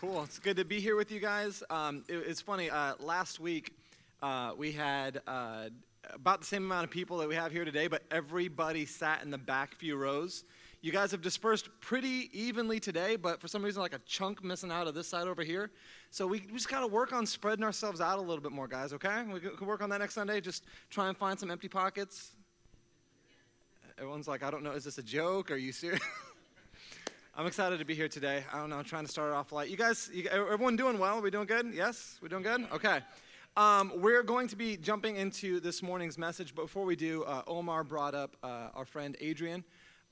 Cool. It's good to be here with you guys. Um, it, it's funny. Uh, last week uh, we had uh, about the same amount of people that we have here today, but everybody sat in the back few rows. You guys have dispersed pretty evenly today, but for some reason, like a chunk missing out of this side over here. So we, we just got to work on spreading ourselves out a little bit more, guys. Okay? We can work on that next Sunday. Just try and find some empty pockets. Everyone's like, I don't know. Is this a joke? Are you serious? I'm excited to be here today. I don't know, I'm trying to start off light. You guys, you, everyone doing well? We doing good? Yes? We doing good? Okay. Um, we're going to be jumping into this morning's message, but before we do, uh, Omar brought up uh, our friend Adrian.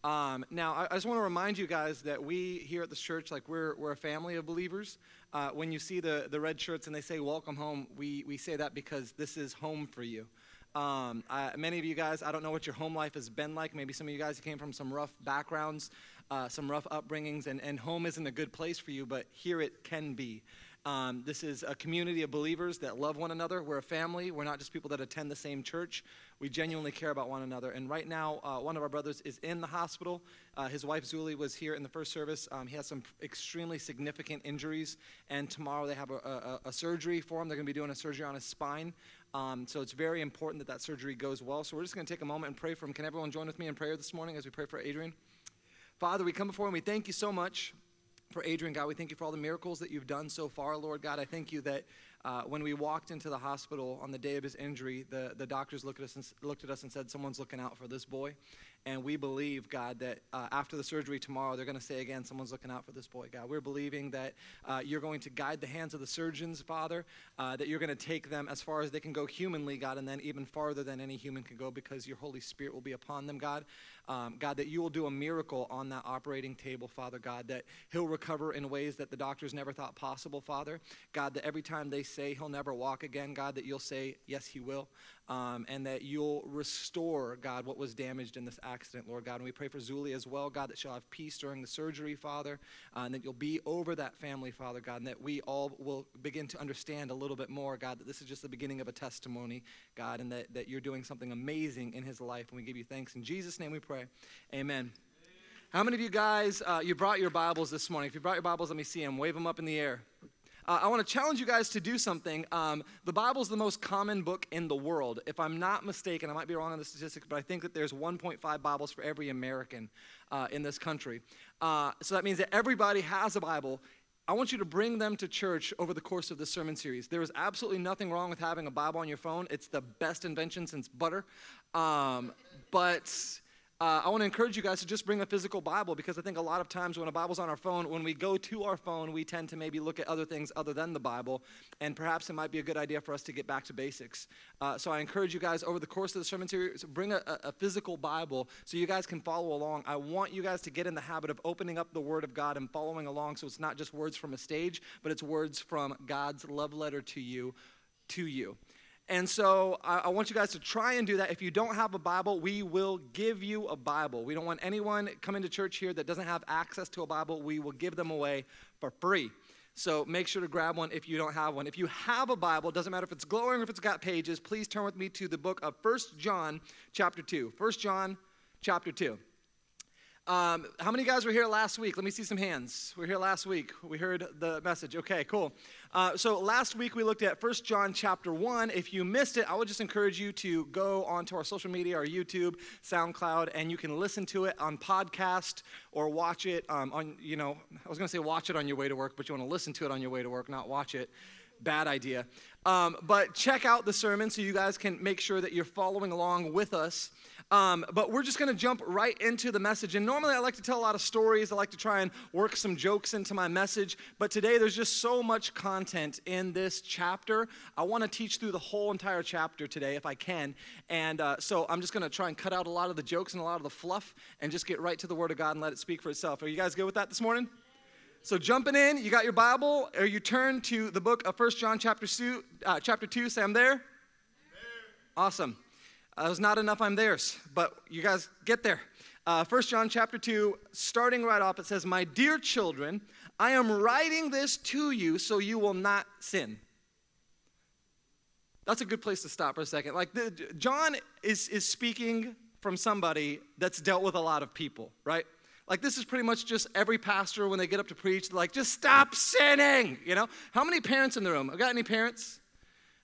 Um, now, I, I, just want to remind you guys that we here at this church, like we're, we're a family of believers. Uh, when you see the, the red shirts and they say welcome home, we, we say that because this is home for you. Um, I, many of you guys, I don't know what your home life has been like. Maybe some of you guys came from some rough backgrounds uh, some rough upbringings, and, and home isn't a good place for you, but here it can be. Um, this is a community of believers that love one another. We're a family. We're not just people that attend the same church. We genuinely care about one another. And right now, uh, one of our brothers is in the hospital. Uh, his wife, Zuli, was here in the first service. Um, he has some extremely significant injuries. And tomorrow they have a, a, a surgery for him. They're going to be doing a surgery on his spine. Um, so it's very important that that surgery goes well. So we're just going to take a moment and pray for him. Can everyone join with me in prayer this morning as we pray for Adrian? Father, we come before you and we thank you so much for Adrian, God. We thank you for all the miracles that you've done so far, Lord God. I thank you that uh, when we walked into the hospital on the day of his injury, the, the doctors looked at, us and, looked at us and said, Someone's looking out for this boy. And we believe, God, that uh, after the surgery tomorrow, they're going to say again, someone's looking out for this boy, God. We're believing that uh, you're going to guide the hands of the surgeons, Father, uh, that you're going to take them as far as they can go humanly, God, and then even farther than any human can go because your Holy Spirit will be upon them, God. Um, God, that you will do a miracle on that operating table, Father, God, that he'll recover in ways that the doctors never thought possible, Father. God, that every time they say he'll never walk again, God, that you'll say, yes, he will um, and that you'll restore, God, what was damaged in this accident, Lord God. And we pray for Zulie as well, God, that she'll have peace during the surgery, Father, uh, and that you'll be over that family, Father, God, and that we all will begin to understand a little bit more, God, that this is just the beginning of a testimony, God, and that, that you're doing something amazing in his life. And we give you thanks. In Jesus' name we pray. Amen. How many of you guys, uh, you brought your Bibles this morning? If you brought your Bibles, let me see them. Wave them up in the air. Uh, I want to challenge you guys to do something. Um, the Bible is the most common book in the world. If I'm not mistaken, I might be wrong on the statistics, but I think that there's 1.5 Bibles for every American uh, in this country. Uh, so that means that everybody has a Bible. I want you to bring them to church over the course of the sermon series. There is absolutely nothing wrong with having a Bible on your phone. It's the best invention since butter. Um, but uh, I want to encourage you guys to just bring a physical Bible because I think a lot of times when a Bible's on our phone, when we go to our phone, we tend to maybe look at other things other than the Bible, and perhaps it might be a good idea for us to get back to basics. Uh, so I encourage you guys over the course of the sermon series, bring a, a physical Bible so you guys can follow along. I want you guys to get in the habit of opening up the Word of God and following along so it's not just words from a stage, but it's words from God's love letter to you, to you. And so I, I, want you guys to try and do that. If you don't have a Bible, we will give you a Bible. We don't want anyone coming to church here that doesn't have access to a Bible. We will give them away for free. So make sure to grab one if you don't have one. If you have a Bible, doesn't matter if it's glowing or if it's got pages, please turn with me to the book of First John chapter 2. First John chapter 2. Um, how many guys were here last week? Let me see some hands. We are here last week. We heard the message. Okay, cool. Uh, so last week we looked at 1 John chapter 1. If you missed it, I would just encourage you to go onto our social media, our YouTube, SoundCloud, and you can listen to it on podcast or watch it um, on, you know, I was going to say watch it on your way to work, but you want to listen to it on your way to work, not watch it. Bad idea. Um, but check out the sermon so you guys can make sure that you're following along with us um, but we're just going to jump right into the message. And normally I like to tell a lot of stories. I like to try and work some jokes into my message. But today there's just so much content in this chapter. I want to teach through the whole entire chapter today if I can. And uh, so I'm just going to try and cut out a lot of the jokes and a lot of the fluff and just get right to the Word of God and let it speak for itself. Are you guys good with that this morning? So jumping in, you got your Bible, or you turn to the book of First John chapter 2, uh, chapter 2. Say, I'm there. there. Awesome. Uh, was not enough, I'm theirs. But you guys get there. Uh, 1 John chapter 2, starting right off, it says, My dear children, I am writing this to you so you will not sin. That's a good place to stop for a second. Like, the, John is, is speaking from somebody that's dealt with a lot of people, right? Like, this is pretty much just every pastor when they get up to preach, like, just stop sinning, you know? How many parents in the room? I got any parents?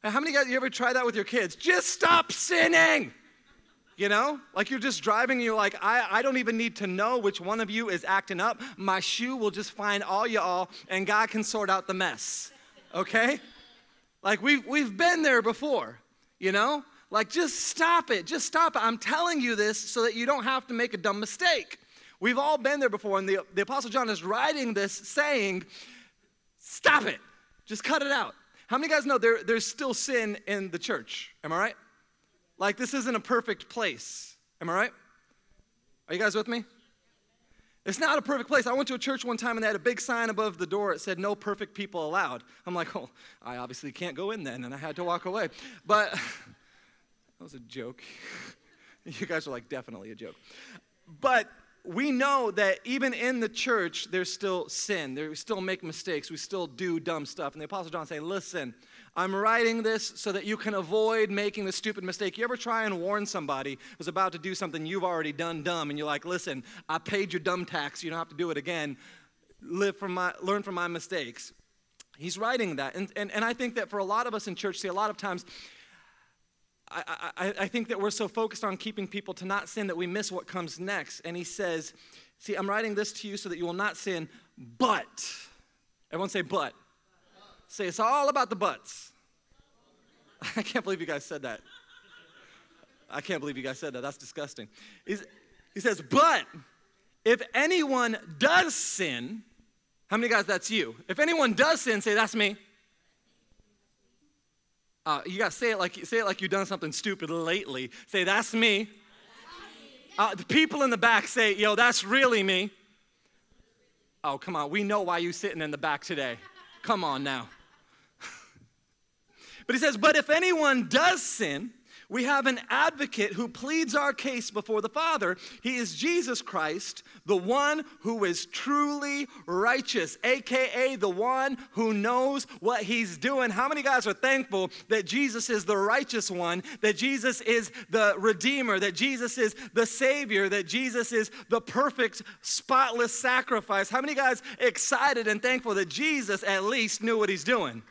How many guys, you ever try that with your kids? Just stop sinning! You know? Like you're just driving and you're like, I, I don't even need to know which one of you is acting up. My shoe will just find all y'all and God can sort out the mess. Okay? Like we've, we've been there before, you know? Like just stop it. Just stop it. I'm telling you this so that you don't have to make a dumb mistake. We've all been there before, and the, the Apostle John is writing this saying, Stop it. Just cut it out. How many guys know there, there's still sin in the church? Am I right? Like, this isn't a perfect place. Am I right? Are you guys with me? It's not a perfect place. I went to a church one time and they had a big sign above the door. It said, No perfect people allowed. I'm like, Oh, I obviously can't go in then. And I had to walk away. But that was a joke. you guys are like, Definitely a joke. But we know that even in the church, there's still sin. There, we still make mistakes. We still do dumb stuff. And the Apostle John saying, listen, I'm writing this so that you can avoid making the stupid mistake. You ever try and warn somebody who's about to do something you've already done dumb, and you're like, listen, I paid your dumb tax. You don't have to do it again. Live from my, learn from my mistakes. He's writing that. And, and, and I think that for a lot of us in church, see, a lot of times, I, I, I, think that we're so focused on keeping people to not sin that we miss what comes next. And he says, See, I'm writing this to you so that you will not sin, but. Everyone say, but. Say, it's all about the buts. I can't believe you guys said that. I can't believe you guys said that. That's disgusting. He's, he says, but if anyone does sin, how many guys that's you? If anyone does sin, say, that's me. Uh, you gotta say it like you say it like you've done something stupid lately. Say that's me. Uh, the people in the back say, "Yo, that's really me." Oh, come on. We know why you sitting in the back today. Come on now. but he says, "But if anyone does sin, we have an advocate who pleads our case before the Father. He is Jesus Christ, the one who is truly righteous, aka the one who knows what he's doing. How many guys are thankful that Jesus is the righteous one, that Jesus is the Redeemer, that Jesus is the Savior, that Jesus is the perfect, spotless sacrifice? How many guys excited and thankful that Jesus at least knew what he's doing?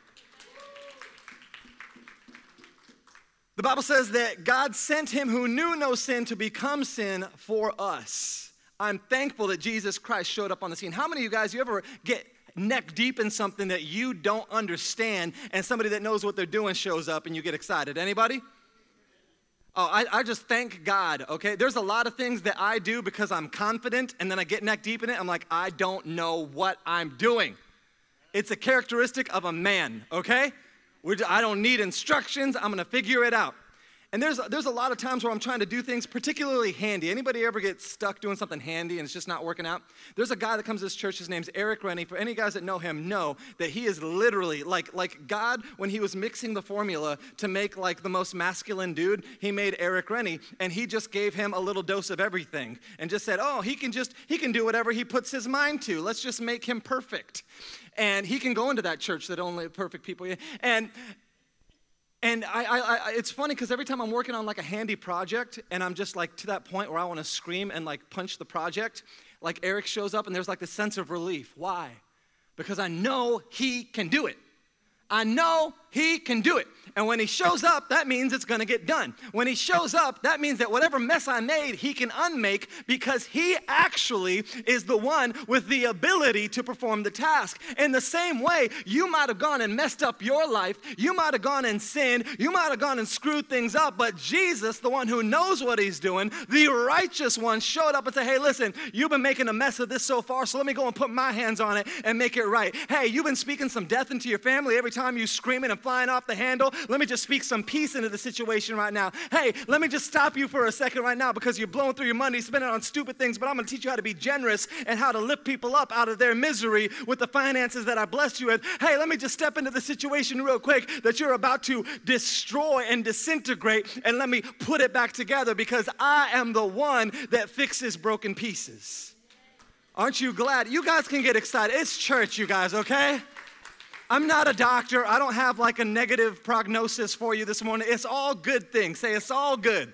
The Bible says that God sent him who knew no sin to become sin for us. I'm thankful that Jesus Christ showed up on the scene. How many of you guys, you ever get neck deep in something that you don't understand and somebody that knows what they're doing shows up and you get excited? Anybody? Oh, I, I, just thank God, okay? There's a lot of things that I do because I'm confident and then I get neck deep in it. I'm like, I don't know what I'm doing. It's a characteristic of a man, okay? I don't need instructions. I'm going to figure it out. And there's, there's a lot of times where I'm trying to do things particularly handy. Anybody ever get stuck doing something handy and it's just not working out? There's a guy that comes to this church, his name's Eric Rennie. For any guys that know him, know that he is literally like, like God, when he was mixing the formula to make like the most masculine dude, he made Eric Rennie and he just gave him a little dose of everything and just said, oh, he can just, he can do whatever he puts his mind to. Let's just make him perfect and he can go into that church that only perfect people and and I, I, I it's funny because every time i'm working on like a handy project and i'm just like to that point where i want to scream and like punch the project like eric shows up and there's like this sense of relief. Why? Because i know he can do it i know he can do it. And when he shows up, that means it's gonna get done. When he shows up, that means that whatever mess I made, he can unmake because he actually is the one with the ability to perform the task. In the same way, you might have gone and messed up your life, you might have gone and sinned, you might have gone and screwed things up, but Jesus, the one who knows what he's doing, the righteous one, showed up and said, Hey, listen, you've been making a mess of this so far, so let me go and put my hands on it and make it right. Hey, you've been speaking some death into your family every time you screaming and flying off the handle. Let me just speak some peace into the situation right now. Hey, let me just stop you for a second right now because you're blowing through your money, spending on stupid things, but I'm going to teach you how to be generous and how to lift people up out of their misery with the finances that I blessed you with. Hey, let me just step into the situation real quick that you're about to destroy and disintegrate, and let me put it back together because I am the one that fixes broken pieces. Aren't you glad? You guys can get excited. It's church, you guys, okay? I'm not a doctor. I don't have like a negative prognosis for you this morning. It's all good things. Say, it's all good.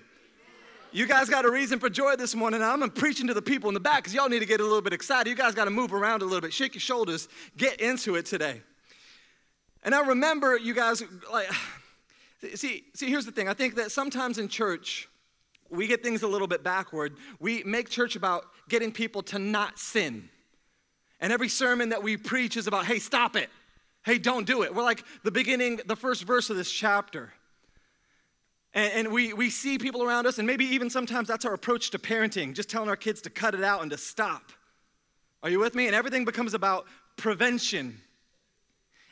You guys got a reason for joy this morning. I'm preaching to the people in the back because y'all need to get a little bit excited. You guys got to move around a little bit, shake your shoulders, get into it today. And I remember you guys, like, see, see, here's the thing. I think that sometimes in church, we get things a little bit backward. We make church about getting people to not sin. And every sermon that we preach is about, hey, stop it. Hey, don't do it. We're like the beginning, the first verse of this chapter. And, and, we, we see people around us, and maybe even sometimes that's our approach to parenting, just telling our kids to cut it out and to stop. Are you with me? And everything becomes about prevention.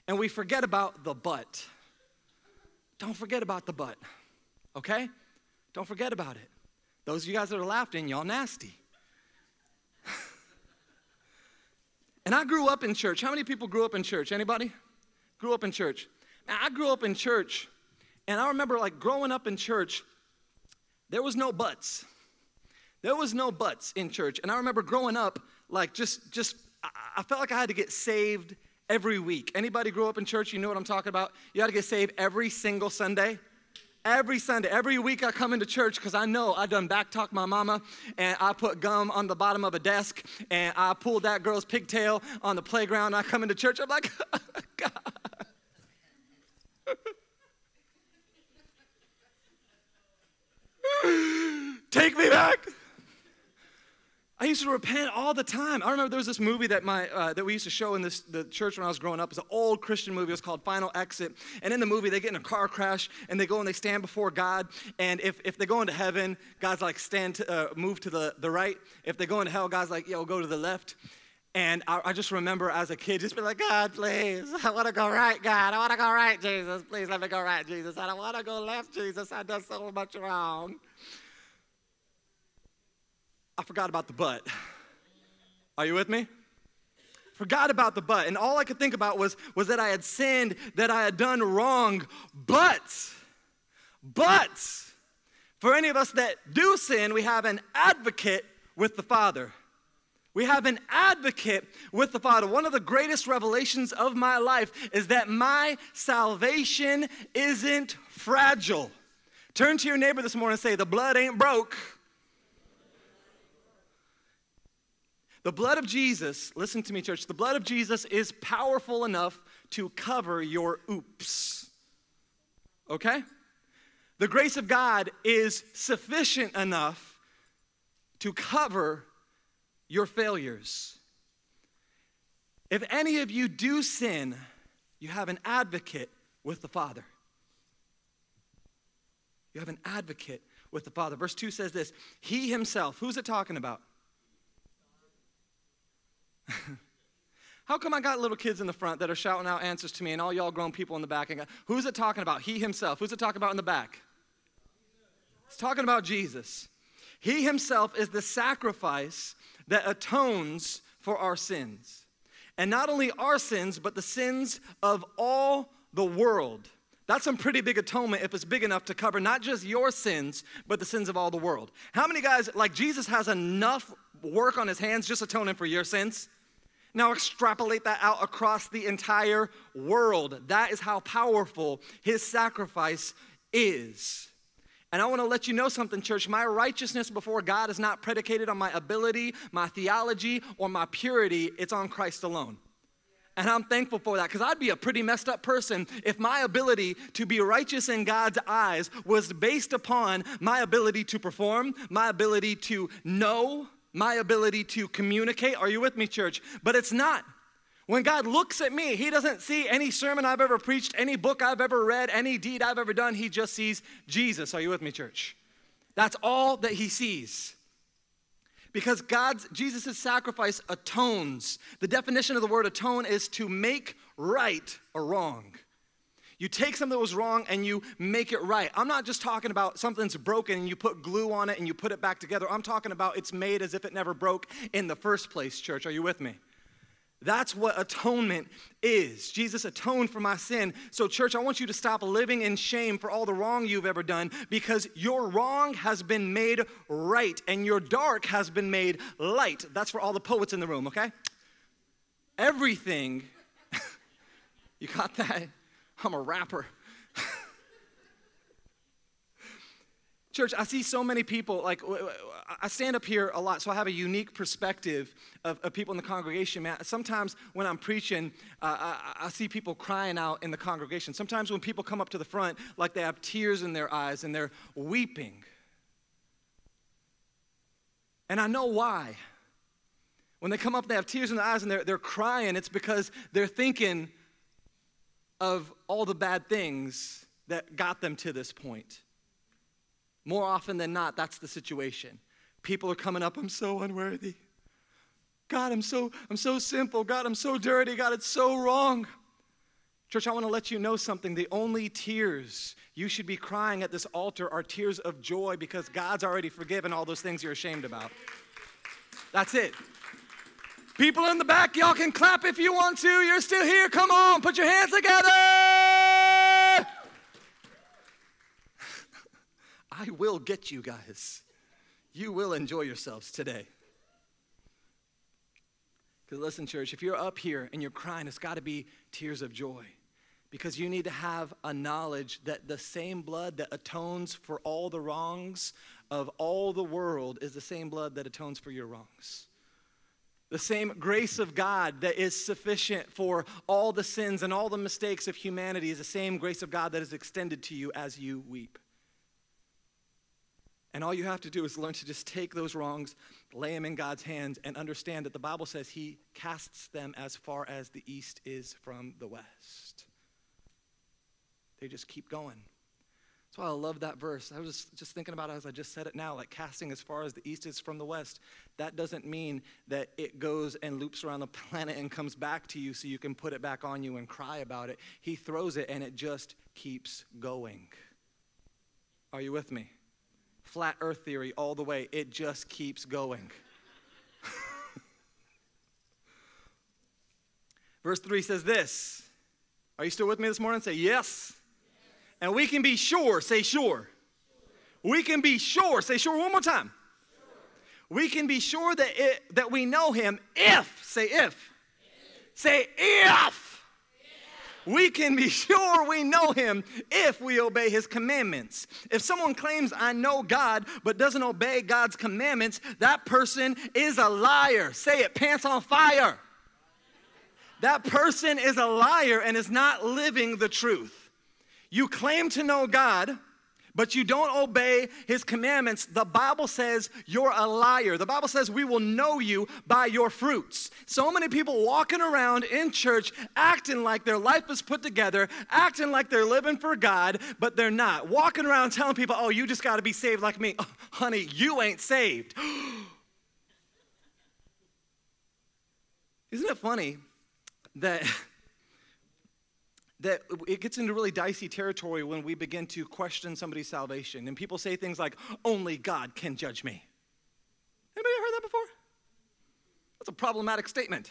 And we forget about the but. Don't forget about the but, okay? Don't forget about it. Those of you guys that are laughing, y'all nasty. and I grew up in church. How many people grew up in church? Anybody? Grew up in church. Now, I grew up in church and I remember like growing up in church, there was no buts. There was no buts in church. And I remember growing up, like just just I felt like I had to get saved every week. Anybody grew up in church, you know what I'm talking about? You had to get saved every single Sunday. Every Sunday, every week I come into church because I know I done backtalk my mama and I put gum on the bottom of a desk and I pulled that girl's pigtail on the playground. I come into church, I'm like, God. Take me back. I used to repent all the time. I remember there was this movie that my uh, that we used to show in this the church when I was growing up. It's an old Christian movie. It was called Final Exit. And in the movie, they get in a car crash and they go and they stand before God. And if, if they go into heaven, God's like stand to, uh, move to the, the right. If they go into hell, God's like yo go to the left. And I, I just remember as a kid just be like, God, please, I want to go right, God. I want to go right, Jesus. Please let me go right, Jesus. I don't want to go left, Jesus. I done so much wrong. I forgot about the but. Are you with me? Forgot about the but. And all I could think about was, was that I had sinned, that I had done wrong. But, but, for any of us that do sin, we have an advocate with the Father. We have an advocate with the Father. One of the greatest revelations of my life is that my salvation isn't fragile. Turn to your neighbor this morning and say, The blood ain't broke. The blood of Jesus, listen to me, church, the blood of Jesus is powerful enough to cover your oops. Okay? The grace of God is sufficient enough to cover your failures. If any of you do sin, you have an advocate with the Father. You have an advocate with the Father. Verse 2 says this He Himself, who's it talking about? How come I got little kids in the front that are shouting out answers to me and all y'all grown people in the back? And who's it talking about? He himself. Who's it talking about in the back? It's talking about Jesus. He himself is the sacrifice that atones for our sins. And not only our sins, but the sins of all the world. That's some pretty big atonement if it's big enough to cover not just your sins, but the sins of all the world. How many guys, like Jesus, has enough work on his hands just atoning for your sins? Now extrapolate that out across the entire world. That is how powerful his sacrifice is. And I want to let you know something, church. My righteousness before God is not predicated on my ability, my theology, or my purity. It's on Christ alone. And I'm thankful for that because I'd be a pretty messed up person if my ability to be righteous in God's eyes was based upon my ability to perform, my ability to know, my ability to communicate. Are you with me, church? But it's not. When God looks at me, He doesn't see any sermon I've ever preached, any book I've ever read, any deed I've ever done. He just sees Jesus. Are you with me, church? That's all that He sees. Because God's, Jesus' sacrifice atones. The definition of the word atone is to make right a wrong. You take something that was wrong and you make it right. I'm not just talking about something's broken and you put glue on it and you put it back together. I'm talking about it's made as if it never broke in the first place, church. Are you with me? That's what atonement is. Jesus atoned for my sin. So, church, I want you to stop living in shame for all the wrong you've ever done because your wrong has been made right and your dark has been made light. That's for all the poets in the room, okay? Everything, you got that? I'm a rapper. Church, I see so many people, like, I stand up here a lot, so I have a unique perspective of, of people in the congregation, man. Sometimes when I'm preaching, uh, I, I, see people crying out in the congregation. Sometimes when people come up to the front, like they have tears in their eyes and they're weeping. And I know why. When they come up, they have tears in their eyes and they're, they're crying. It's because they're thinking of all the bad things that got them to this point. More often than not, that's the situation. People are coming up, I'm so unworthy. God, I'm so, I'm so simple. God, I'm so dirty. God, it's so wrong. Church, I want to let you know something. The only tears you should be crying at this altar are tears of joy because God's already forgiven all those things you're ashamed about. That's it. People in the back, y'all can clap if you want to. You're still here. Come on, put your hands together. I will get you guys. You will enjoy yourselves today. Because listen, church, if you're up here and you're crying, it's got to be tears of joy. Because you need to have a knowledge that the same blood that atones for all the wrongs of all the world is the same blood that atones for your wrongs. The same grace of God that is sufficient for all the sins and all the mistakes of humanity is the same grace of God that is extended to you as you weep. And all you have to do is learn to just take those wrongs, lay them in God's hands, and understand that the Bible says He casts them as far as the east is from the west. They just keep going. That's why I love that verse. I was just, just thinking about it as I just said it now, like casting as far as the east is from the west. That doesn't mean that it goes and loops around the planet and comes back to you so you can put it back on you and cry about it. He throws it and it just keeps going. Are you with me? flat earth theory all the way. It just keeps going. Verse 3 says this. Are you still with me this morning? Say yes. And we can be sure, say sure. We can be sure, say sure one more time. We can be sure that, it, that we know him if, say if. Say if we can be sure we know him if we obey his commandments. If someone claims, I know God, but doesn't obey God's commandments, that person is a liar. Say it, pants on fire. That person is a liar and is not living the truth. You claim to know God, but you don't obey his commandments, the Bible says you're a liar. The Bible says we will know you by your fruits. So many people walking around in church acting like their life is put together, acting like they're living for God, but they're not. Walking around telling people, oh, you just got to be saved like me. Oh, honey, you ain't saved. Isn't it funny that that it gets into really dicey territory when we begin to question somebody's salvation. And people say things like, only God can judge me. Anybody heard that before? That's a problematic statement.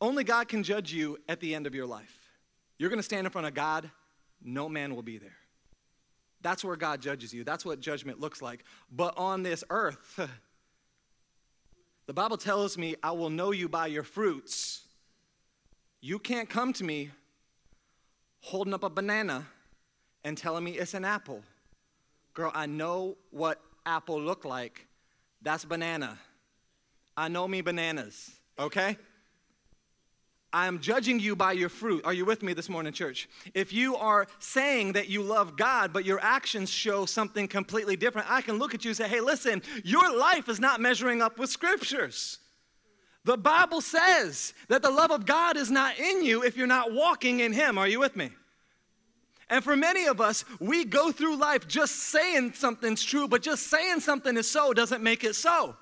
Only God can judge you at the end of your life. You're going to stand in front of God, no man will be there. That's where God judges you. That's what judgment looks like. But on this earth, the Bible tells me, I will know you by your fruits. You can't come to me holding up a banana and telling me it's an apple. Girl, I know what apple look like. That's banana. I know me bananas, okay? I am judging you by your fruit. Are you with me this morning, church? If you are saying that you love God, but your actions show something completely different, I can look at you and say, hey, listen, your life is not measuring up with scriptures. The Bible says that the love of God is not in you if you're not walking in Him. Are you with me? And for many of us, we go through life just saying something's true, but just saying something is so doesn't make it so.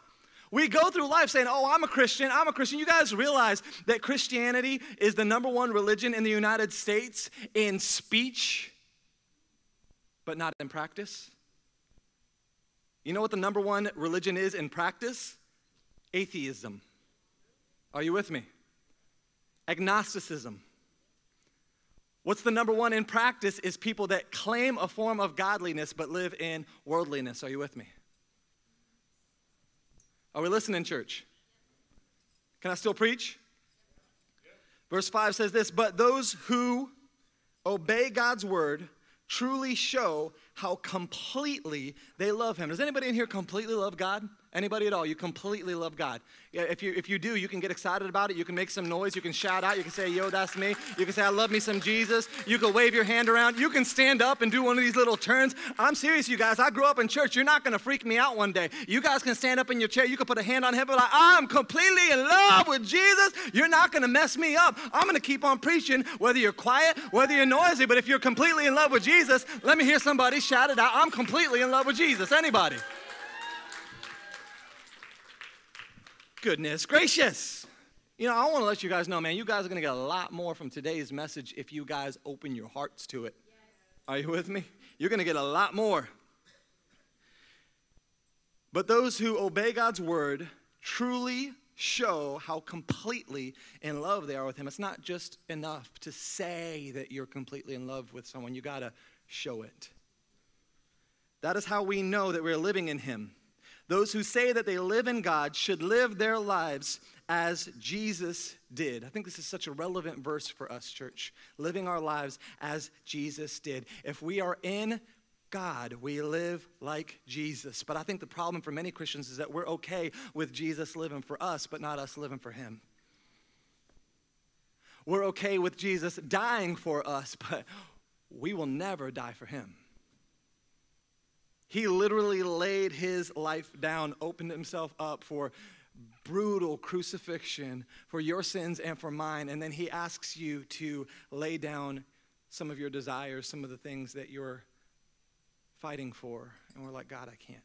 We go through life saying, Oh, I'm a Christian, I'm a Christian. You guys realize that Christianity is the number one religion in the United States in speech, but not in practice? You know what the number one religion is in practice? Atheism. Are you with me? Agnosticism. What's the number one in practice is people that claim a form of godliness but live in worldliness. Are you with me? Are we listening, church? Can I still preach? Verse 5 says this But those who obey God's word truly show how completely they love him. Does anybody in here completely love God? Anybody at all? You completely love God. If you if you do, you can get excited about it. You can make some noise. You can shout out. You can say, "Yo, that's me." You can say, "I love me some Jesus." You can wave your hand around. You can stand up and do one of these little turns. I'm serious, you guys. I grew up in church. You're not going to freak me out one day. You guys can stand up in your chair. You can put a hand on heaven like, "I'm completely in love with Jesus." You're not going to mess me up. I'm going to keep on preaching, whether you're quiet, whether you're noisy. But if you're completely in love with Jesus, let me hear somebody shout it out. I'm completely in love with Jesus. Anybody? Goodness gracious. You know, I want to let you guys know, man, you guys are going to get a lot more from today's message if you guys open your hearts to it. Yes. Are you with me? You're going to get a lot more. But those who obey God's word truly show how completely in love they are with Him. It's not just enough to say that you're completely in love with someone, you got to show it. That is how we know that we're living in Him. Those who say that they live in God should live their lives as Jesus did. I think this is such a relevant verse for us, church. Living our lives as Jesus did. If we are in God, we live like Jesus. But I think the problem for many Christians is that we're okay with Jesus living for us, but not us living for Him. We're okay with Jesus dying for us, but we will never die for Him. He literally laid his life down, opened himself up for brutal crucifixion for your sins and for mine. And then he asks you to lay down some of your desires, some of the things that you're fighting for. And we're like, God, I can't.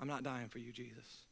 I'm not dying for you, Jesus.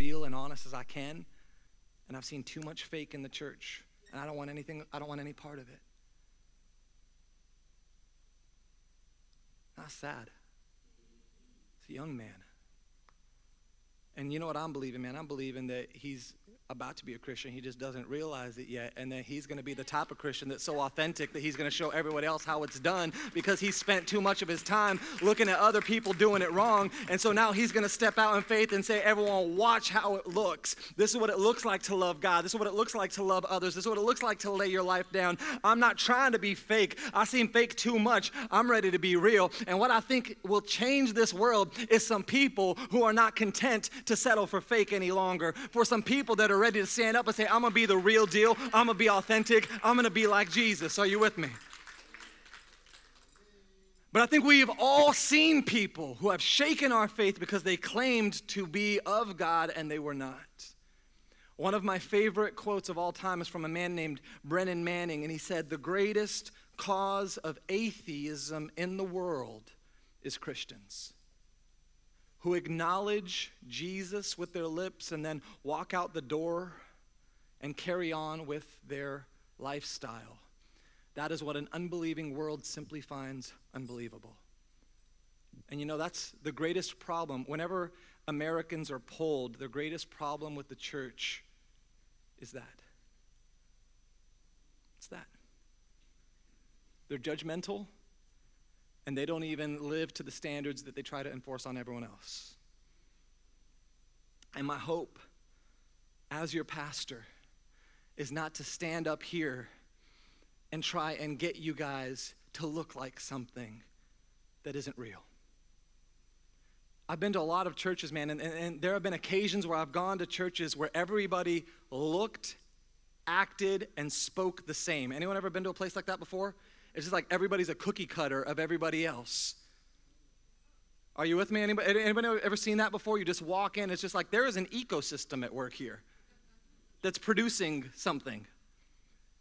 Real and honest as I can. And I've seen too much fake in the church. And I don't want anything, I don't want any part of it. Not sad. It's a young man. And you know what I'm believing, man? I'm believing that he's about to be a Christian. He just doesn't realize it yet. And then he's going to be the type of Christian that's so authentic that he's going to show everyone else how it's done because he spent too much of his time looking at other people doing it wrong. And so now he's going to step out in faith and say, Everyone, watch how it looks. This is what it looks like to love God. This is what it looks like to love others. This is what it looks like to lay your life down. I'm not trying to be fake. I seem fake too much. I'm ready to be real. And what I think will change this world is some people who are not content to settle for fake any longer. For some people that are ready to stand up and say, I'm going to be the real deal. I'm going to be authentic. I'm going to be like Jesus. Are you with me? But I think we've all seen people who have shaken our faith because they claimed to be of God and they were not. One of my favorite quotes of all time is from a man named Brennan Manning, and he said, The greatest cause of atheism in the world is Christians who acknowledge Jesus with their lips and then walk out the door and carry on with their lifestyle. That is what an unbelieving world simply finds unbelievable. And you know, that's the greatest problem. Whenever Americans are polled, the greatest problem with the church is that. It's that. They're judgmental and they don't even live to the standards that they try to enforce on everyone else. And my hope as your pastor is not to stand up here and try and get you guys to look like something that isn't real. I've been to a lot of churches, man, and, and, and, there have been occasions where I've gone to churches where everybody looked, acted, and spoke the same. Anyone ever been to a place like that before? It's just like everybody's a cookie cutter of everybody else. Are you with me? Anybody, anybody ever seen that before? You just walk in, it's just like there is an ecosystem at work here that's producing something.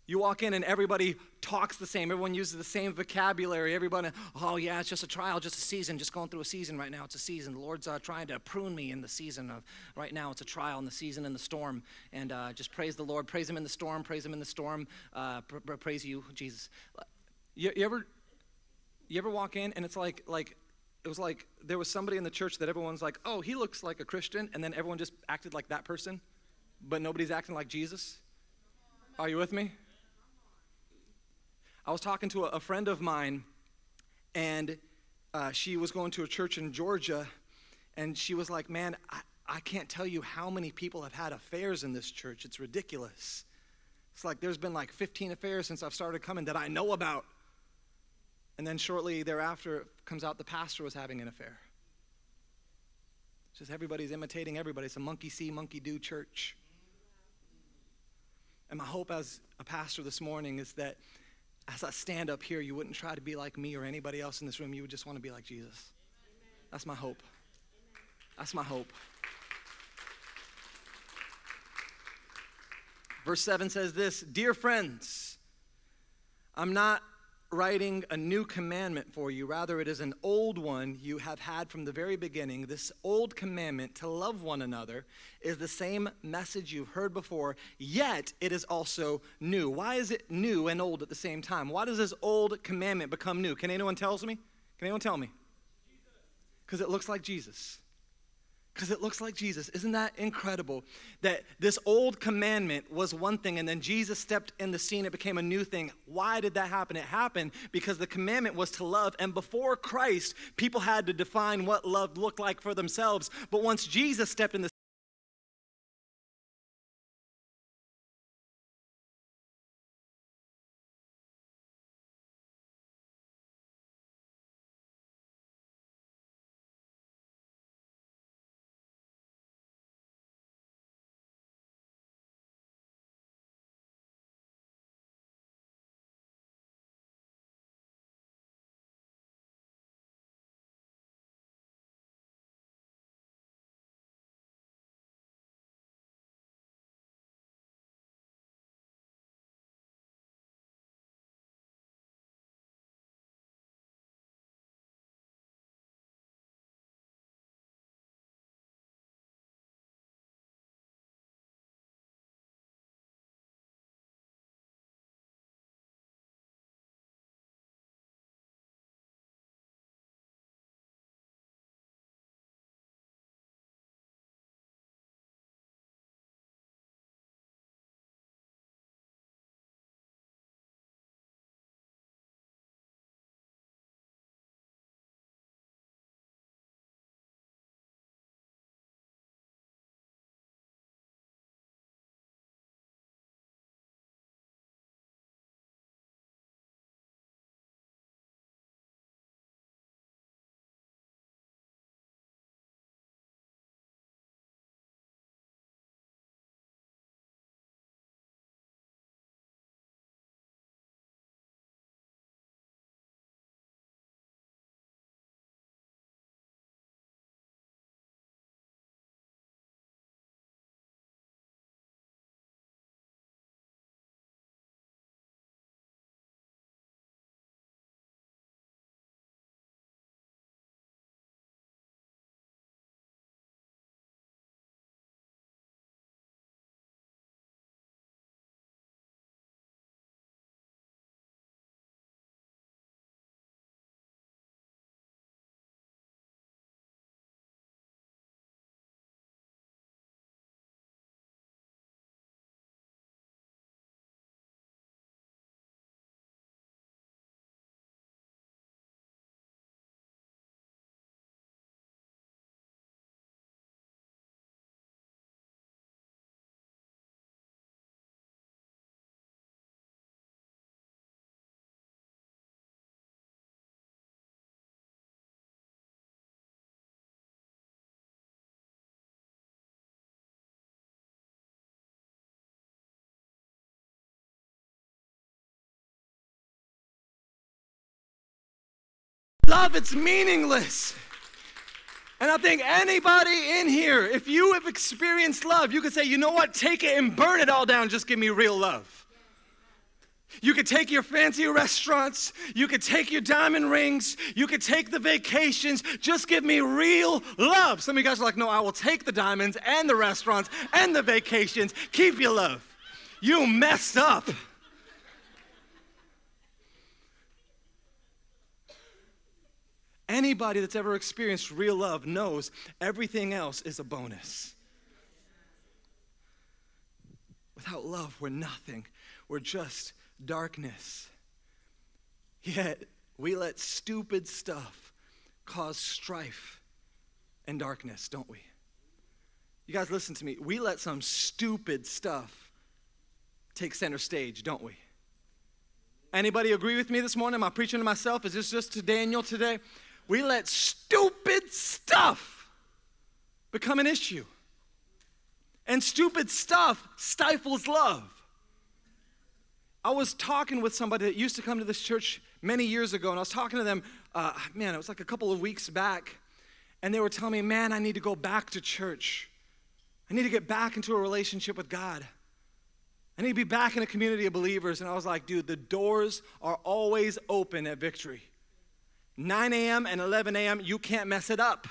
You walk in and everybody talks the same. Everyone uses the same vocabulary. Everybody, oh yeah, it's just a trial, just a season, just going through a season right now. It's a season. The Lord's uh, trying to prune me in the season of right now. It's a trial in the season in the storm. And uh, just praise the Lord. Praise Him in the storm. Praise Him in the storm. Uh, pr- pr- praise you, Jesus. You, you ever you ever walk in and it's like like it was like there was somebody in the church that everyone's like, oh, he looks like a Christian, and then everyone just acted like that person, but nobody's acting like Jesus. Are you with me? I was talking to a, friend of mine, and uh, she was going to a church in Georgia, and she was like, man, I, I can't tell you how many people have had affairs in this church. It's ridiculous. It's like there's been like 15 affairs since I've started coming that I know about. And then shortly thereafter, it comes out the pastor was having an affair. It's just everybody's imitating everybody. It's a monkey see, monkey do church. And my hope as a pastor this morning is that as I stand up here, you wouldn't try to be like me or anybody else in this room. You would just want to be like Jesus. That's my hope. That's my hope. Verse 7 says this Dear friends, I'm not writing a new commandment for you. Rather, it is an old one you have had from the very beginning. This old commandment to love one another is the same message you've heard before, yet it is also new. Why is it new and old at the same time? Why does this old commandment become new? Can anyone tell me? Can anyone tell me? Because it looks like Jesus because it looks like Jesus. Isn't that incredible? That this old commandment was one thing, and then Jesus stepped in the scene, it became a new thing. Why did that happen? It happened because the commandment was to love, and before Christ, people had to define what love looked like for themselves. But once Jesus stepped in the love, it's meaningless. And I think anybody in here, if you have experienced love, you could say, you know what, take it and burn it all down, just give me real love. You could take your fancy restaurants, you could take your diamond rings, you could take the vacations, just give me real love. Some of you guys are like, no, I will take the diamonds and the restaurants and the vacations. Keep your love. You messed up. Anybody that's ever experienced real love knows everything else is a bonus. Without love, we're nothing. We're just darkness. Yet, we let stupid stuff cause strife and darkness, don't we? You guys, listen to me. We let some stupid stuff take center stage, don't we? Anybody agree with me this morning? Am I preaching to myself? Is this just to Daniel today? We let stupid stuff become an issue. And stupid stuff stifles love. I was talking with somebody that used to come to this church many years ago, and I was talking to them, uh, man, it was like a couple of weeks back, and they were telling me, man, I need to go back to church. I need to get back into a relationship with God. I need to be back in a community of believers. And I was like, dude, the doors are always open at Victory. 9 a.m. and 11 a.m., you can't mess it up.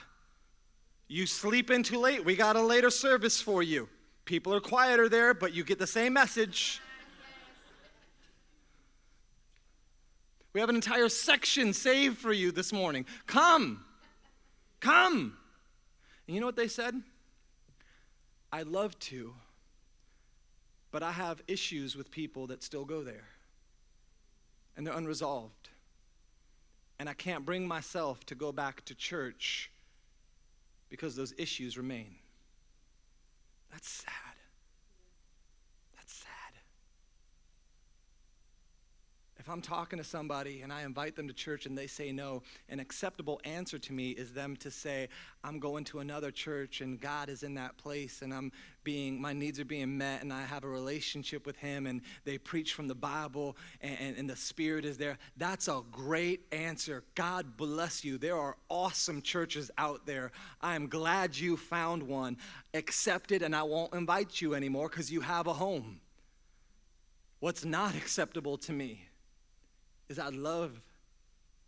You sleep in too late, we got a later service for you. People are quieter there, but you get the same message. We have an entire section saved for you this morning. Come. Come. And you know what they said? I'd love to, but I have issues with people that still go there, and they're unresolved and I can't bring myself to go back to church because those issues remain. That's sad. If I'm talking to somebody and I invite them to church and they say no, an acceptable answer to me is them to say, I'm going to another church and God is in that place and I'm being, my needs are being met and I have a relationship with Him and they preach from the Bible and, and, and the Spirit is there. That's a great answer. God bless you. There are awesome churches out there. I am glad you found one. Accept it and I won't invite you anymore because you have a home. What's not acceptable to me is I'd love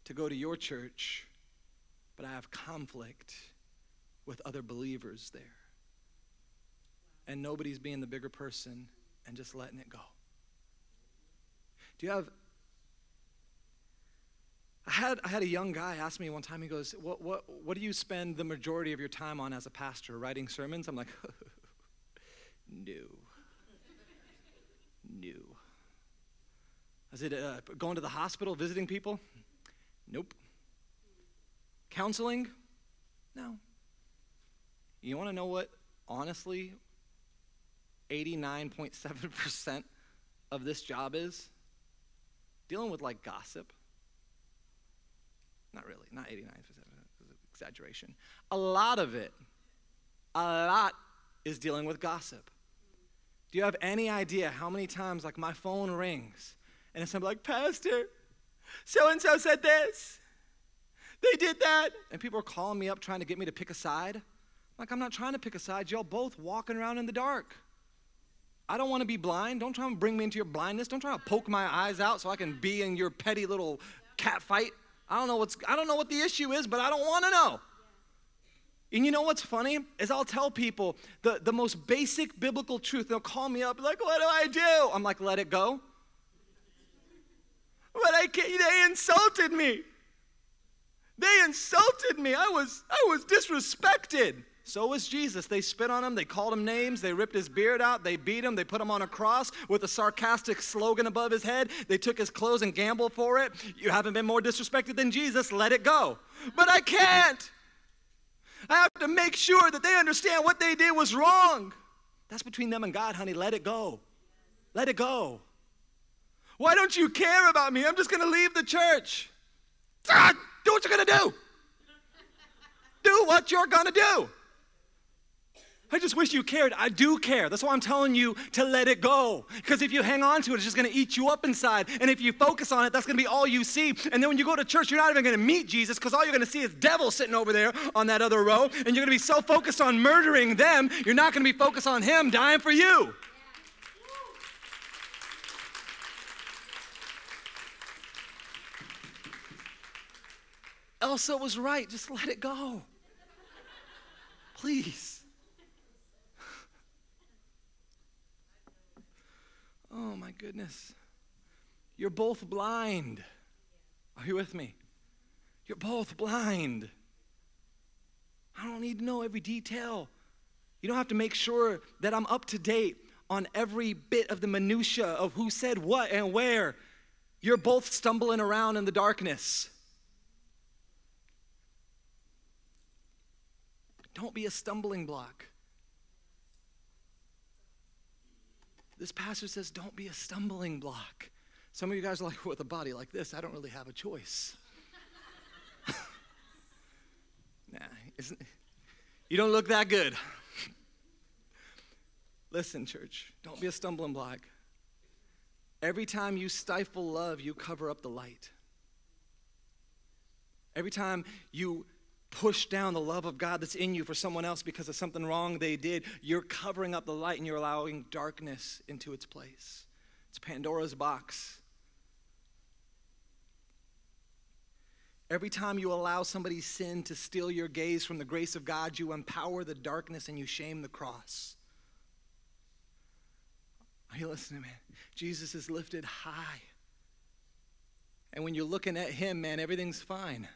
to go to your church, but I have conflict with other believers there. And nobody's being the bigger person and just letting it go. Do you have I had, I had a young guy ask me one time, he goes, what, what, what do you spend the majority of your time on as a pastor? Writing sermons? I'm like, no. No. Is it uh, going to the hospital, visiting people? Nope. Counseling? No. You want to know what, honestly, 89.7% of this job is? Dealing with like gossip. Not really, not 89%, exaggeration. A lot of it, a lot is dealing with gossip. Do you have any idea how many times, like, my phone rings and it's like, Pastor, so and so said this. They did that. And people are calling me up trying to get me to pick a side. Like, I'm not trying to pick a side. Y'all both walking around in the dark. I don't want to be blind. Don't try to bring me into your blindness. Don't try to poke my eyes out so I can be in your petty little cat fight. I don't know what's I don't know what the issue is, but I don't want to know. And you know what's funny? Is I'll tell people the, the most basic biblical truth. They'll call me up, like, what do I do? I'm like, let it go. But I can't, they insulted me. They insulted me. I was, I was disrespected. So was Jesus. They spit on him, they called him names, they ripped his beard out, they beat him, they put him on a cross with a sarcastic slogan above his head. They took his clothes and gambled for it. You haven't been more disrespected than Jesus, let it go. But I can't. I have to make sure that they understand what they did was wrong. That's between them and God, honey. Let it go. Let it go. Why don't you care about me? I'm just going to leave the church. Ah, do what you're going to do. Do what you're going to do. I just wish you cared. I do care. That's why I'm telling you to let it go. Because if you hang on to it, it's just going to eat you up inside. And if you focus on it, that's going to be all you see. And then when you go to church, you're not even going to meet Jesus because all you're going to see is devil sitting over there on that other row. And you're going to be so focused on murdering them, you're not going to be focused on him dying for you. Elsa was right. Just let it go. Please. Oh my goodness. You're both blind. Are you with me? You're both blind. I don't need to know every detail. You don't have to make sure that I'm up to date on every bit of the minutia of who said what and where. You're both stumbling around in the darkness. Don't be a stumbling block. This pastor says, don't be a stumbling block. Some of you guys are like, with a body like this, I don't really have a choice. nah, you don't look that good. Listen, church, don't be a stumbling block. Every time you stifle love, you cover up the light. Every time you push down the love of God that's in you for someone else because of something wrong they did, you're covering up the light and you're allowing darkness into its place. It's Pandora's box. Every time you allow somebody's sin to steal your gaze from the grace of God, you empower the darkness and you shame the cross. Are you listening, man? Jesus is lifted high. And when you're looking at him, man, everything's fine.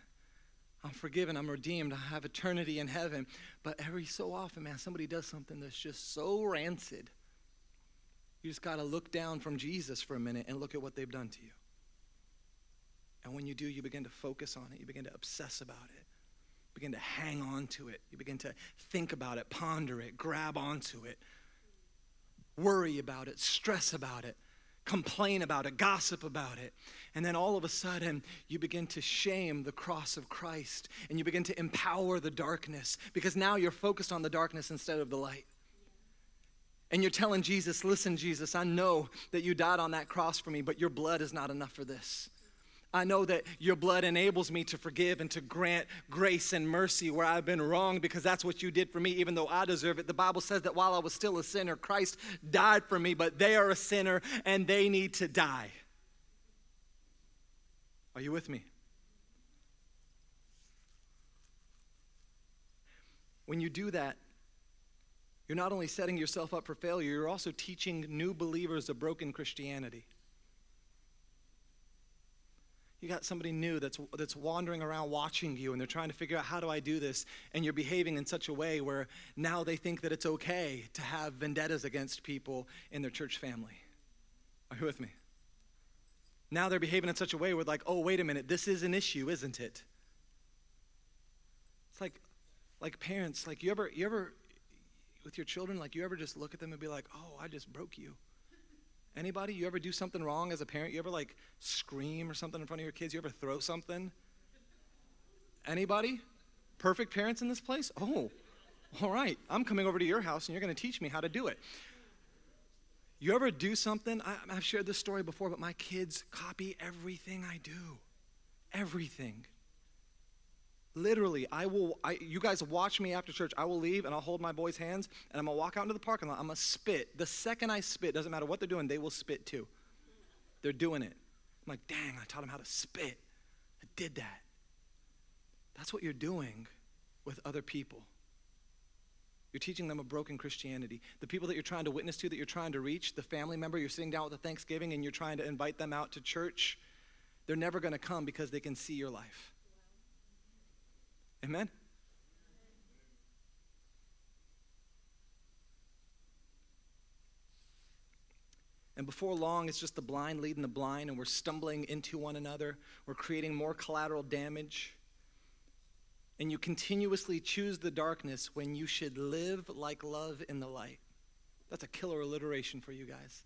I'm forgiven, I'm redeemed, I have eternity in heaven. But every so often, man, somebody does something that's just so rancid. You just got to look down from Jesus for a minute and look at what they've done to you. And when you do, you begin to focus on it, you begin to obsess about it, begin to hang on to it, you begin to think about it, ponder it, grab onto it, worry about it, stress about it complain about it, gossip about it. And then all of a sudden, you begin to shame the cross of Christ and you begin to empower the darkness because now you're focused on the darkness instead of the light. And you're telling Jesus, listen, Jesus, I know that you died on that cross for me, but your blood is not enough for this. I know that your blood enables me to forgive and to grant grace and mercy where I've been wrong because that's what you did for me, even though I deserve it. The Bible says that while I was still a sinner, Christ died for me, but they are a sinner and they need to die. Are you with me? When you do that, you're not only setting yourself up for failure, you're also teaching new believers a broken Christianity you got somebody new that's, that's wandering around watching you and they're trying to figure out how do I do this, and you're behaving in such a way where now they think that it's okay to have vendettas against people in their church family. Are you with me? Now they're behaving in such a way where, like, oh, wait a minute, this is an issue, isn't it? It's like, like parents, like you ever, you ever, with your children, like you ever just look at them and be like, oh, I just broke you. Anybody? You ever do something wrong as a parent? You ever like scream or something in front of your kids? You ever throw something? Anybody? Perfect parents in this place? Oh, all right. I'm coming over to your house and you're going to teach me how to do it. You ever do something? I, have shared this story before, but my kids copy everything I do. Everything. Literally, I will, I, you guys watch me after church. I will leave and I'll hold my boys' hands and I'm gonna walk out into the parking lot. I'm gonna spit. The second I spit, doesn't matter what they're doing, they will spit too. They're doing it. I'm like, dang, I taught them how to spit. I did that. That's what you're doing with other people. You're teaching them a broken Christianity. The people that you're trying to witness to, that you're trying to reach, the family member you're sitting down with at Thanksgiving and you're trying to invite them out to church, they're never going to come because they can see your life. Amen? And before long, it's just the blind leading the blind, and we're stumbling into one another. We're creating more collateral damage. And you continuously choose the darkness when you should live like love in the light. That's a killer alliteration for you guys.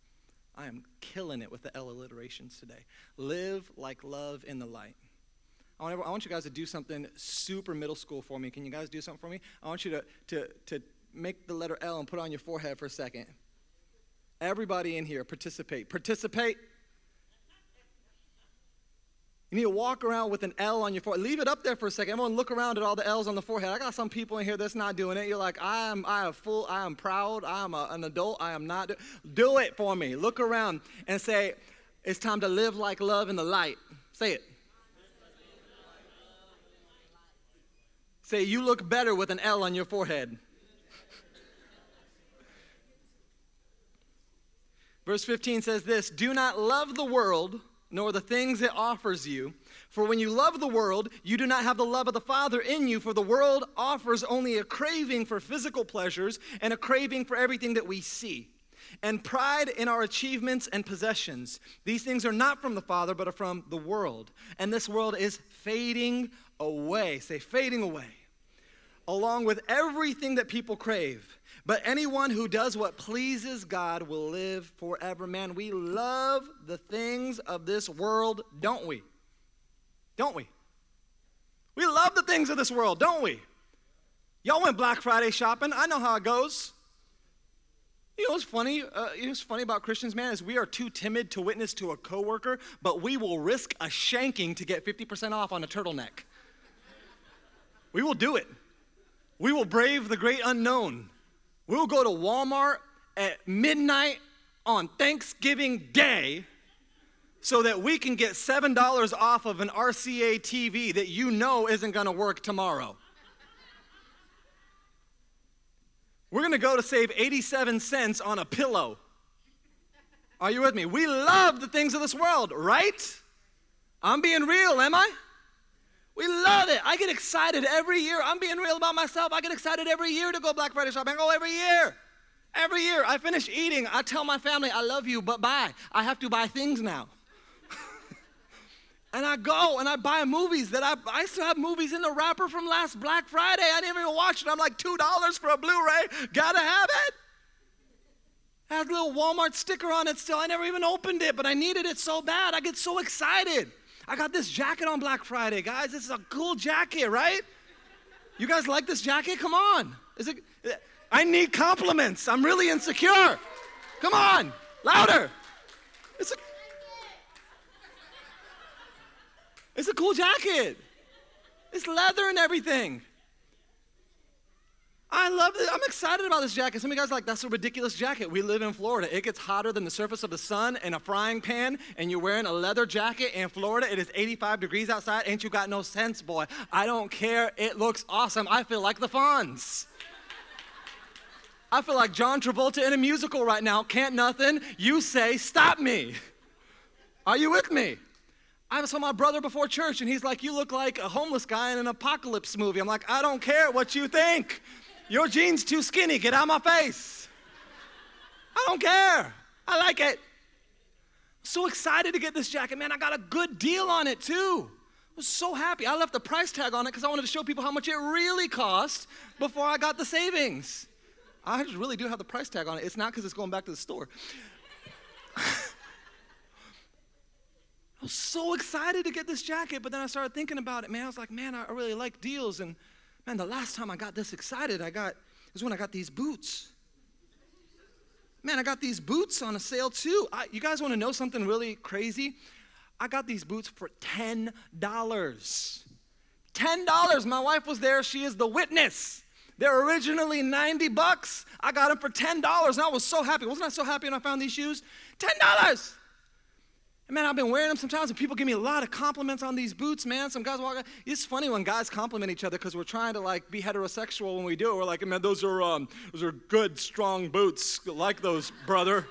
I am killing it with the L alliterations today. Live like love in the light. I want, I want you guys to do something super middle school for me. Can you guys do something for me? I want you to, to, to make the letter L and put it on your forehead for a second. Everybody in here, participate. Participate. You need to walk around with an L on your forehead. Leave it up there for a second. Everyone look around at all the L's on the forehead. I got some people in here that's not doing it. You're like, I am, I am full, I am proud, I am a, an adult, I am not. Do-. do it for me. Look around and say, it's time to live like love in the light. Say it. Say, you look better with an L on your forehead. Verse 15 says this Do not love the world nor the things it offers you. For when you love the world, you do not have the love of the Father in you, for the world offers only a craving for physical pleasures and a craving for everything that we see. And pride in our achievements and possessions. These things are not from the Father, but are from the world. And this world is fading away. Say, fading away. Along with everything that people crave. But anyone who does what pleases God will live forever. Man, we love the things of this world, don't we? Don't we? We love the things of this world, don't we? Y'all went Black Friday shopping. I know how it goes. You know what's funny? Uh, you know what's funny about Christians, man, is we are too timid to witness to a coworker, but we will risk a shanking to get 50% off on a turtleneck. we will do it. We will brave the great unknown. We'll go to Walmart at midnight on Thanksgiving Day so that we can get $7 off of an RCA TV that you know isn't going to work tomorrow. We're going to go to save 87 cents on a pillow. Are you with me? We love the things of this world, right? I'm being real, am I? We love it. I get excited every year. I'm being real about myself. I get excited every year to go Black Friday shopping. I go every year. Every year. I finish eating. I tell my family, I love you, but bye. I have to buy things now. and I go and I buy movies that I, I still have movies in the wrapper from last Black Friday. I didn't even watch it. I'm like, $2 for a Blu ray. Gotta have it. It has a little Walmart sticker on it still. I never even opened it, but I needed it so bad. I get so excited. I got this jacket on Black Friday, guys. This is a cool jacket, right? You guys like this jacket? Come on. Is it I need compliments. I'm really insecure. Come on. Louder. It's a It's a cool jacket. It's leather and everything. I love it. I'm excited about this jacket. Some of you guys are like, that's a ridiculous jacket. We live in Florida. It gets hotter than the surface of the sun in a frying pan, and you're wearing a leather jacket in Florida. It is 85 degrees outside. Ain't you got no sense, boy? I don't care. It looks awesome. I feel like the Fonz. I feel like John Travolta in a musical right now. Can't nothing. You say, stop me. Are you with me? I saw my brother before church, and he's like, You look like a homeless guy in an apocalypse movie. I'm like, I don't care what you think. Your jeans too skinny. Get out of my face. I don't care. I like it. So excited to get this jacket, man. I got a good deal on it too. I was so happy. I left the price tag on it because I wanted to show people how much it really cost before I got the savings. I just really do have the price tag on it. It's not because it's going back to the store. I was so excited to get this jacket, but then I started thinking about it, man. I was like, man, I really like deals. And Man, the last time I got this excited, I got is when I got these boots. Man, I got these boots on a sale too. I, you guys want to know something really crazy? I got these boots for $10. $10. My wife was there. She is the witness. They're originally 90 bucks. I got them for $10 and I was so happy. Wasn't I so happy when I found these shoes? $10. And man, I've been wearing them sometimes, and people give me a lot of compliments on these boots, man. Some guys walk. It's funny when guys compliment each other because we're trying to like be heterosexual when we do it. We're like, man, those are um, those are good, strong boots. Like those, brother.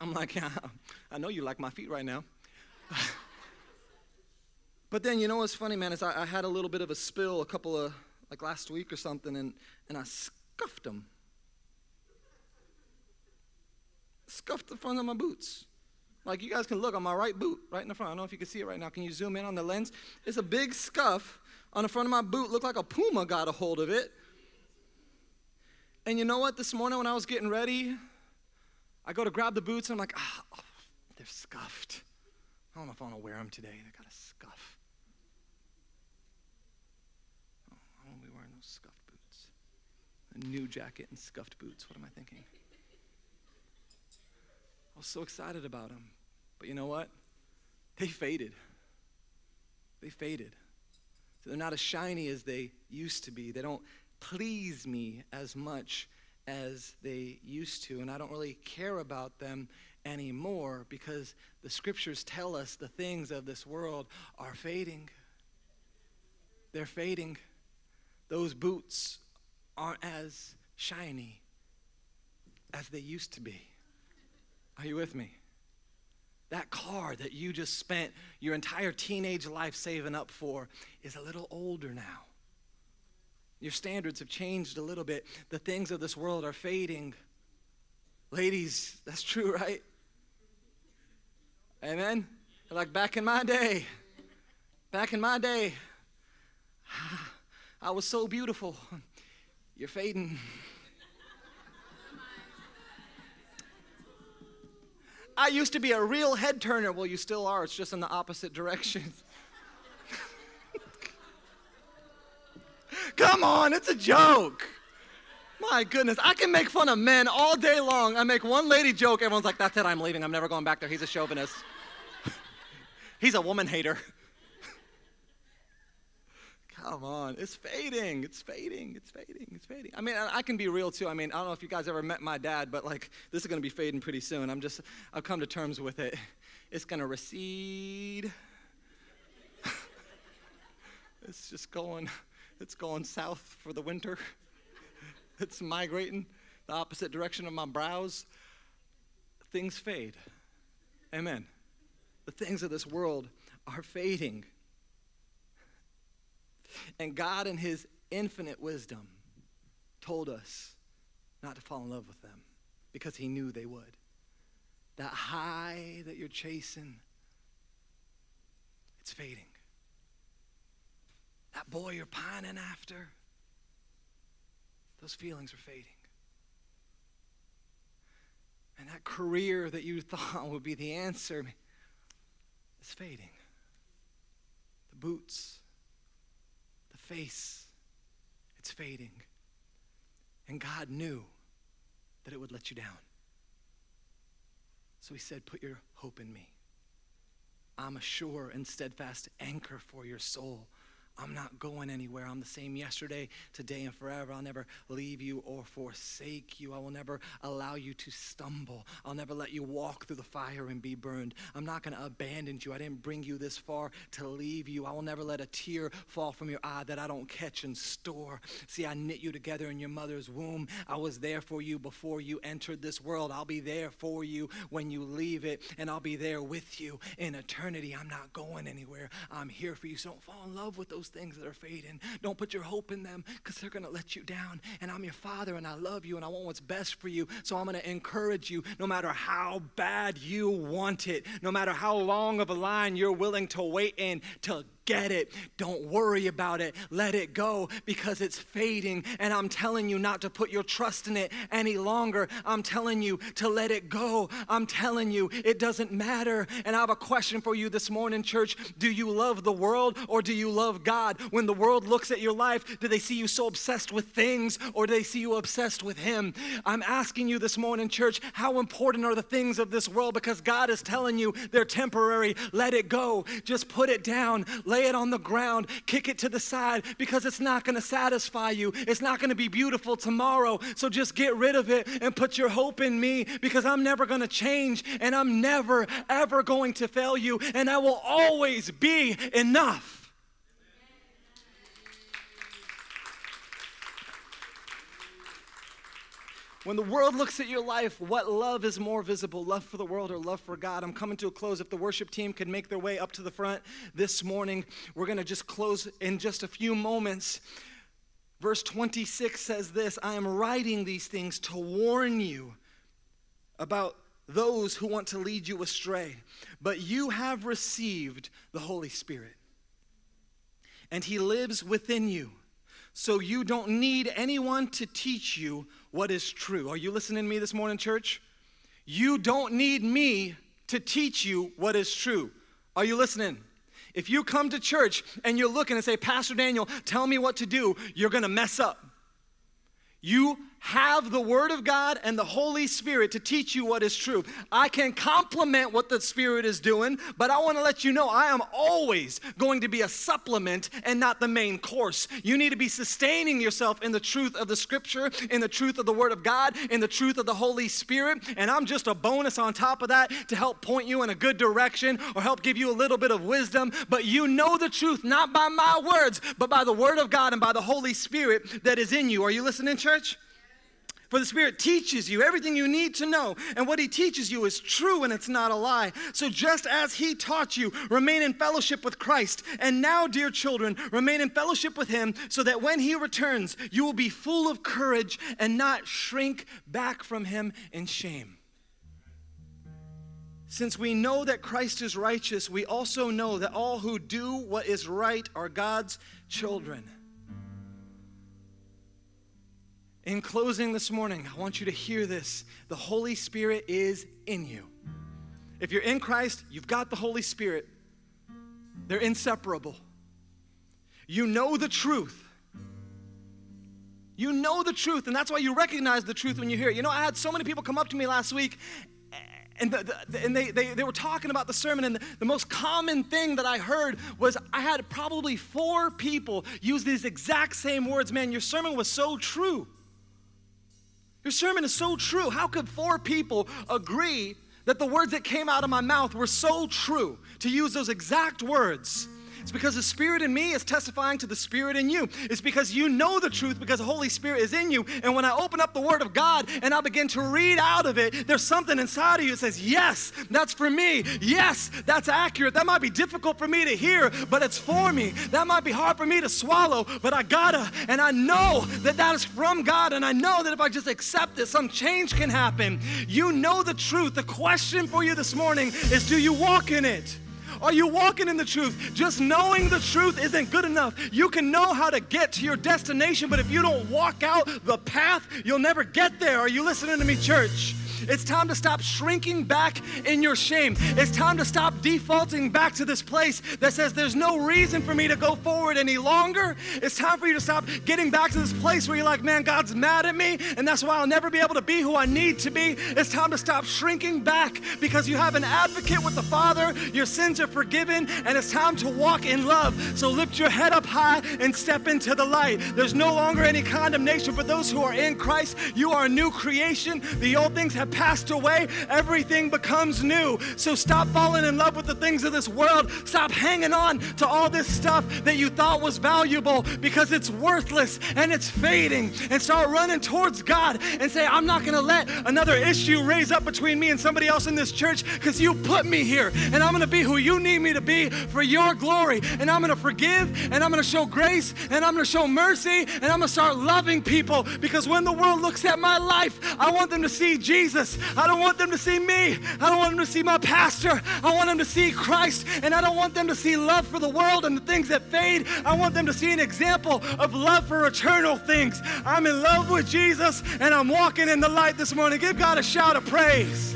I'm like, yeah, I know you like my feet right now. but then you know what's funny, man? Is I, I had a little bit of a spill a couple of like last week or something, and and I scuffed them. Scuffed the front of my boots. Like you guys can look on my right boot, right in the front. I don't know if you can see it right now. Can you zoom in on the lens? It's a big scuff on the front of my boot. Looked like a puma got a hold of it. And you know what? This morning when I was getting ready, I go to grab the boots and I'm like, ah, oh, they're scuffed. I don't know if I want to wear them today. They got a scuff. Oh, I won't be wearing those scuffed boots. a new jacket and scuffed boots. What am I thinking? I was so excited about them. But you know what? They faded. They faded. So they're not as shiny as they used to be. They don't please me as much as they used to. And I don't really care about them anymore because the scriptures tell us the things of this world are fading. They're fading. Those boots aren't as shiny as they used to be. Are you with me? That car that you just spent your entire teenage life saving up for is a little older now. Your standards have changed a little bit. The things of this world are fading. Ladies, that's true, right? Amen? Like back in my day, back in my day, I was so beautiful. You're fading. I used to be a real head turner. Well, you still are, it's just in the opposite direction. Come on, it's a joke. My goodness, I can make fun of men all day long. I make one lady joke, everyone's like, that's it, I'm leaving. I'm never going back there. He's a chauvinist. He's a woman hater. Come on, it's fading, it's fading, it's fading, it's fading. I mean, I can be real too. I mean, I don't know if you guys ever met my dad, but like, this is gonna be fading pretty soon. I'm just, I've come to terms with it. It's gonna recede. it's just going, it's going south for the winter. it's migrating the opposite direction of my brows. Things fade. Amen. The things of this world are fading. And God, in His infinite wisdom, told us not to fall in love with them because He knew they would. That high that you're chasing, it's fading. That boy you're pining after, those feelings are fading. And that career that you thought would be the answer is fading. The boots, face, it's fading. And God knew that it would let you down. So he said, Put your hope in me. I'm a sure and steadfast anchor for your soul. I'm not going anywhere. I'm the same yesterday, today, and forever. I'll never leave you or forsake you. I will never allow you to stumble. I'll never let you walk through the fire and be burned. I'm not going to abandon you. I didn't bring you this far to leave you. I will never let a tear fall from your eye that I don't catch and store. See, I knit you together in your mother's womb. I was there for you before you entered this world. I'll be there for you when you leave it, and I'll be there with you in eternity. I'm not going anywhere. I'm here for you. So don't fall in love with those those things that are fading. Don't put your hope in them because they're going to let you down. And I'm your father and I love you and I want what's best for you. So I'm going to encourage you no matter how bad you want it, no matter how long of a line you're willing to wait in to get it. Don't worry about it. Let it go because it's fading. And I'm telling you not to put your trust in it any longer. I'm telling you to let it go. I'm telling you it doesn't matter. And I have a question for you this morning, church. Do you love the world or do you love God? When the world looks at your life, do they see you so obsessed with things or do they see you obsessed with Him? I'm asking you this morning, church, how important are the things of this world? Because God is telling you they're temporary. Let it go. Just put it down. Let lay it on the ground, kick it to the side because it's not going to satisfy you. It's not going to be beautiful tomorrow. So just get rid of it and put your hope in me because I'm never going to change and I'm never, ever going to fail you and I will always be enough. When the world looks at your life, what love is more visible, love for the world or love for God? I'm coming to a close. If the worship team could make their way up to the front this morning, we're going to just close in just a few moments. Verse 26 says this I am writing these things to warn you about those who want to lead you astray. But you have received the Holy Spirit, and He lives within you. So you don't need anyone to teach you what is true. Are you listening to me this morning, church? You don't need me to teach you what is true. Are you listening? If you come to church and you're looking and say, Pastor Daniel, tell me what to do, you're gonna mess up. You have the Word of God and the Holy Spirit to teach you what is true. I can complement what the Spirit is doing, but I want to let you know I am always going to be a supplement and not the main course. You need to be sustaining yourself in the truth of the Scripture, in the truth of the Word of God, in the truth of the Holy Spirit, and I'm just a bonus on top of that to help point you in a good direction or help give you a little bit of wisdom. But you know the truth not by my words, but by the Word of God and by the Holy Spirit that is in you. Are you listening, church? For the Spirit teaches you everything you need to know, and what He teaches you is true and it's not a lie. So, just as He taught you, remain in fellowship with Christ. And now, dear children, remain in fellowship with Him, so that when He returns, you will be full of courage and not shrink back from Him in shame. Since we know that Christ is righteous, we also know that all who do what is right are God's children. In closing this morning, I want you to hear this. The Holy Spirit is in you. If you're in Christ, you've got the Holy Spirit. They're inseparable. You know the truth. You know the truth, and that's why you recognize the truth when you hear it. You know, I had so many people come up to me last week, and, the, the, and they, they, they were talking about the sermon, and the, the most common thing that I heard was I had probably four people use these exact same words Man, your sermon was so true. Your sermon is so true. How could four people agree that the words that came out of my mouth were so true to use those exact words? It's because the Spirit in me is testifying to the Spirit in you. It's because you know the truth because the Holy Spirit is in you. And when I open up the Word of God and I begin to read out of it, there's something inside of you that says, Yes, that's for me. Yes, that's accurate. That might be difficult for me to hear, but it's for me. That might be hard for me to swallow, but I gotta. And I know that that is from God. And I know that if I just accept it, some change can happen. You know the truth. The question for you this morning is do you walk in it? Are you walking in the truth? Just knowing the truth isn't good enough. You can know how to get to your destination, but if you don't walk out the path, you'll never get there. Are you listening to me, church? It's time to stop shrinking back in your shame. It's time to stop defaulting back to this place that says there's no reason for me to go forward any longer. It's time for you to stop getting back to this place where you're like, man, God's mad at me, and that's why I'll never be able to be who I need to be. It's time to stop shrinking back because you have an advocate with the Father, your sins are forgiven, and it's time to walk in love. So lift your head up high and step into the light. There's no longer any condemnation for those who are in Christ. You are a new creation. The old things have passed away, everything becomes new. So stop falling in love with the things of this world. Stop hanging on to all this stuff that you thought was valuable because it's worthless and it's fading. And start running towards God and say, I'm not going to let another issue raise up between me and somebody else in this church because you put me here. And I'm going to be who you need me to be for your glory. And I'm going to forgive and I'm going to show grace and I'm going to show mercy and I'm going to start loving people because when the world looks at my life, I want them to see Jesus. Jesus. I don't want them to see me. I don't want them to see my pastor. I want them to see Christ. And I don't want them to see love for the world and the things that fade. I want them to see an example of love for eternal things. I'm in love with Jesus and I'm walking in the light this morning. Give God a shout of praise.